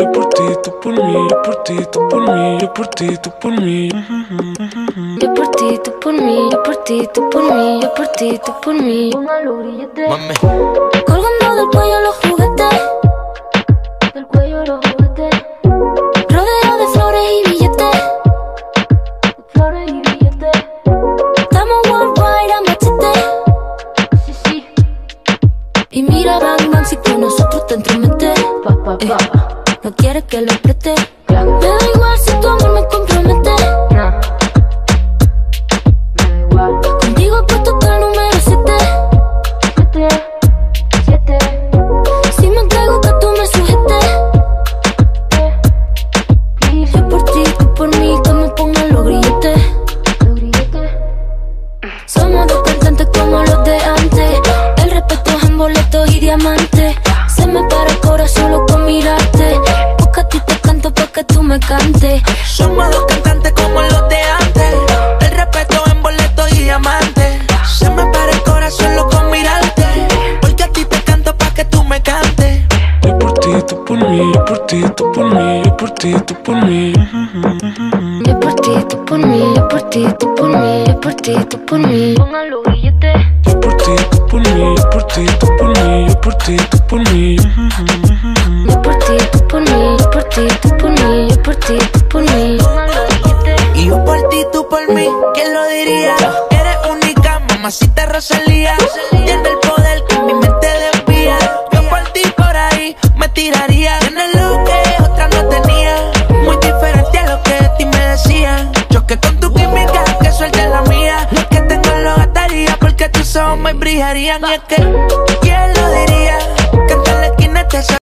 Yo por ti, tú por mí, yo por ti, tú por mí, yo por ti, tú por mí. Yo por ti, tú por mí, yo por ti, tú por mí, yo por ti, tú por mí. Mami, Colgando del cuello los juguetes, del cuello los juguetes. Rodeado de flores y billetes, flores y billetes. Estamos worldwide a machete. Sí, sí. Y mira, Bang Bang, si con nosotros te entrometes. Eh, no quieres que lo preste. Me da igual si tu amor me compromete. Contigo he puesto hasta el número 7. Si me entrego que tú me sujetes. Yo por ti, tú por mí, que me pongan los grilletes. Somos cantes. somos dos cantantes como los de antes. El respeto en boletos y diamantes. Se me para el corazón loco con mirarte. Porque a ti te canto pa' que tú me cantes. Yo por ti, tú por mí, yo por ti, tú por mí, yo por ti, tú por mí. Yo por ti, tú por mí, yo por ti, tú por mí, yo por ti, tú por mí. Billetes. Yo por ti, tú por mí, yo por ti, tú por mí, yo por ti, tú por mí. Yo por ti, tú por mí, yo por ti, tú por mí, por mí. Y yo por ti, tú por mí, ¿quién lo diría? Eres única, mamacita Rosalía. Tiene el poder que mi mente desvía. Yo por ti por ahí me tiraría. Tienes lo que otra no tenía. Muy diferente a lo que de ti me decían. Choque con tu química, que suelte la mía. Lo que tengo lo gastaría porque tus ojos me brillarían. Y es que, ¿quién lo diría? Que en tal esquina te